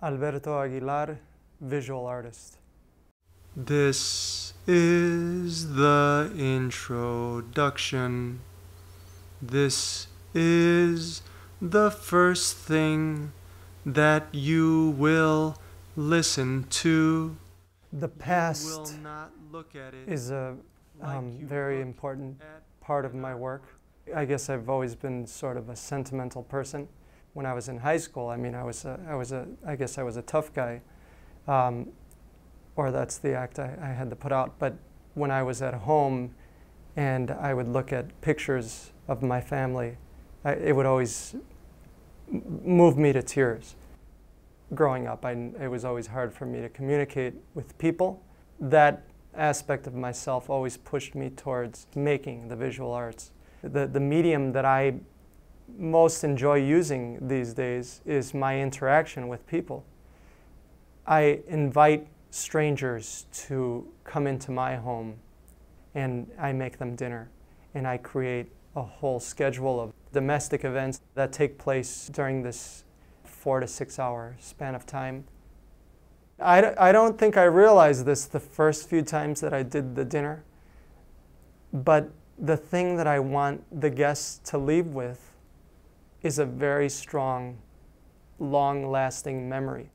Alberto Aguilar, visual artist. This is the introduction. This is the first thing that you will listen to. The will past not look at it is a um, very important part of my work. I guess I've always been sort of a sentimental person. When I was in high school, I mean, I was a, I was a, I guess I was a tough guy, um, or that's the act I, I had to put out. But when I was at home, and I would look at pictures of my family, I, it would always move me to tears. Growing up, I, it was always hard for me to communicate with people. That aspect of myself always pushed me towards making the visual arts. The, the medium that I most enjoy using these days is my interaction with people. I invite strangers to come into my home and I make them dinner and I create a whole schedule of domestic events that take place during this four to six hour span of time. I, I don't think I realized this the first few times that I did the dinner, but the thing that I want the guests to leave with is a very strong, long lasting memory.